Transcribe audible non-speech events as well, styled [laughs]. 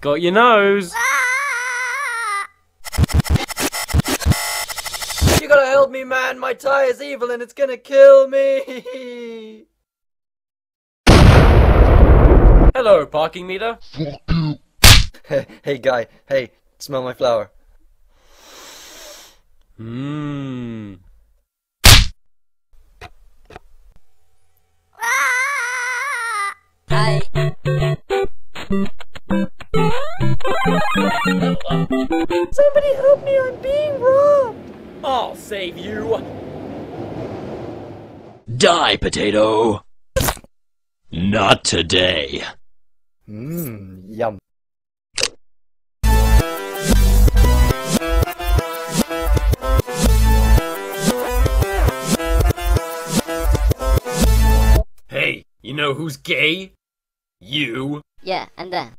Got your nose. You gotta help me, man. My tie is evil and it's gonna kill me. [laughs] Hello, parking meter. Fuck hey, [laughs] hey, guy. Hey, smell my flower. Mmm. Hi. Somebody help me! I'm being robbed. I'll save you. Die, potato! Not today. Mmm, yum. Hey, you know who's gay? You. Yeah, and then.